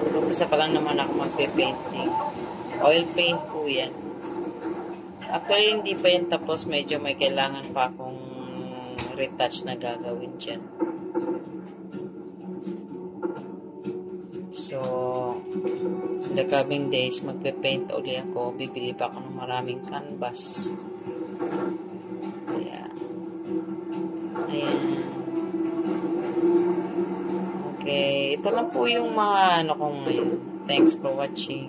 Umpisa pa lang naman ako magpe-painting. Oil paint po yan. Actually, hindi pa yan tapos. Medyo may kailangan pa akong retouch na gagawin dyan. So, in the coming days, magpe-paint uli ako. Bibili pa ako ng maraming canvas. Ito lang po yung mga ano ko ngayon. Thanks for watching.